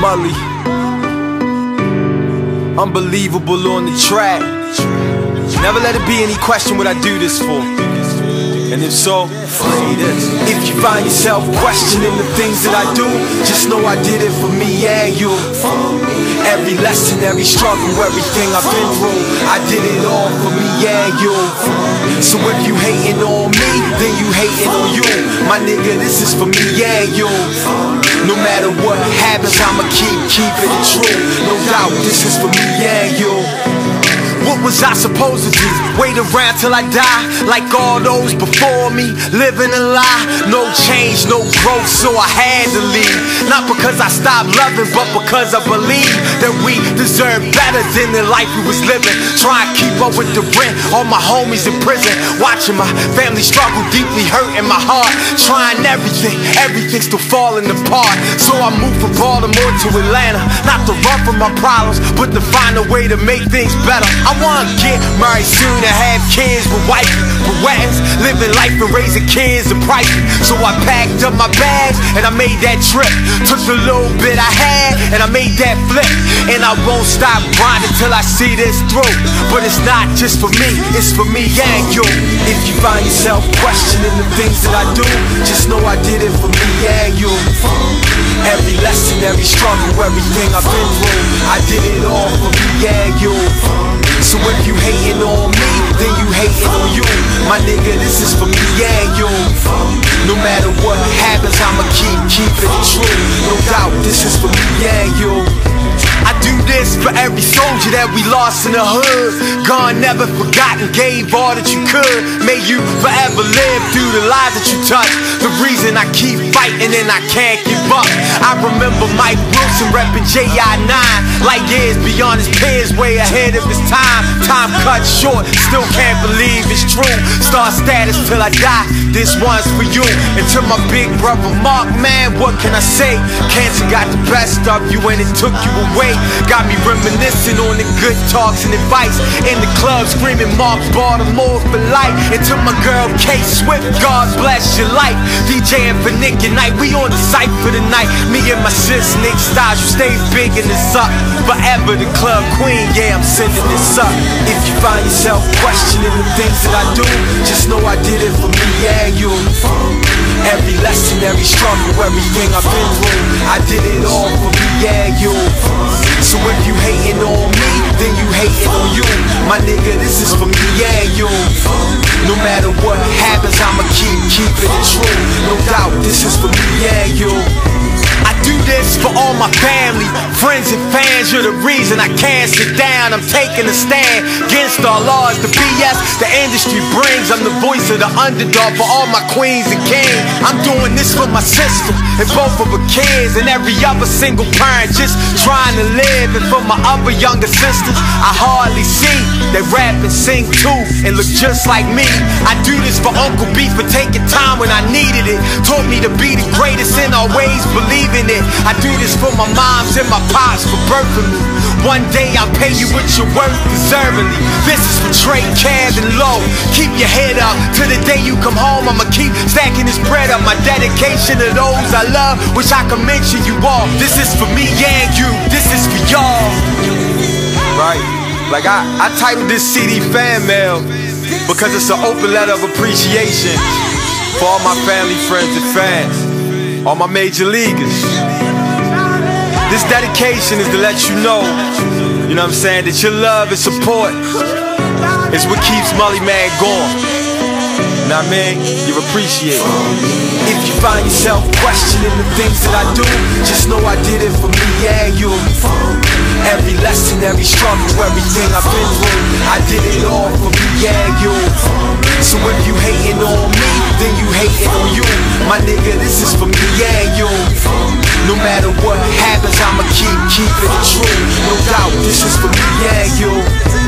Mully. Unbelievable on the track. Never let it be any question what I do this for. And if so. If you find yourself questioning the things that I do, just know I did it for me and you. Every lesson, every struggle, everything I've been through, I did it all for me and you. So if you hating on me, then you hating on you. My nigga, this is for me and you. Matter what happens, I'ma keep keeping it true. No doubt, this is for me and you. What was I supposed to do? Wait around till I die, like all those before me, living a lie. No change, no growth, so I had to leave. Not because I stopped loving, but because I believe that we deserve better than the life we was living. Try and keep up with the rent, all my homies in prison, watching my family struggle, deeply hurting my heart. Trying everything, everything's still falling apart. So I moved from Baltimore to Atlanta, not to run from my problems, but to find a way to make things better. I wanna get married soon and have kids with wife, with weddings, living life and raising kids and price. So I packed up my bags and I made that trip. Took the little bit I had and I And I won't stop grinding till I see this through. But it's not just for me, it's for me and you. If you find yourself questioning the things that I do, just know I did it for me and you. Every lesson, every struggle, everything I've been through, I did it all for me and you. So if you hating on me, then you hating on you. My nigga, this is for me and you. No matter what happens, I'ma keep keeping it true. No doubt, this is for me and you. For every soldier that we lost in the hood. Gone, never forgotten, gave all that you could. May you forever live through the lives that you touched The reason I keep fighting and I can't give up. I remember Mike Wilson repping JI9. Like years beyond his peers, way ahead of his time. Time cut short, still can't believe it's true. Star status till I die, this one's for you. And to my big brother Mark, man, what can I say? Cancer got the best of you and it took you away. Got me reminiscing on the good talks and advice. In the club screaming Mark Baltimore for life. And to my girl K Swift, God bless your life. DJing for Nick and Night, we on the site for the night. Me and my sis Nick Styles, you stay big in this up. Forever the club queen, yeah, I'm sending this up. If you find yourself questioning the things that I do, just know I did it for me yeah, you. Every lesson, every struggle, everything I've been through, I did it all for me yeah, you. So if you hating on me, then you hating on you. My nigga, this is for me and friends and fans. You're the reason I can't sit down. I'm taking a stand against all laws, the BS the industry brings. I'm the voice of the underdog for all my queens and kings. I'm doing this for my sister and both of her kids and every other single parent just trying to live. And for my other younger sisters, I hardly see they rap and sing too and look just like me. I do this for Uncle B for taking time when I needed it. Taught me to be the greatest and always believe in it. I do this for my moms and my pops for birthing me. One day I'll pay you what you're worth deservingly. This is for Trey, Cab, and Low. Keep your head up till the day you come home. I'ma keep stacking this bread up. My dedication to those I love, which I can mention you all. This is for me and you. This is for y'all. Right. Like I, I titled this CD FanMail because it's an open letter of appreciation for all my family, friends, and fans. All my major leaguers. This dedication is to let you know, you know what I'm saying, that your love and support is what keeps Mullyman going. I mean? You're appreciated. If you find yourself questioning the things that I do, just know I did it for me and you. Every lesson, every struggle, everything I've been through, I did it all for me and you. So if you hating on me, then you hating on you. My nigga, this is for me keep it true. No doubt, this is for me and you.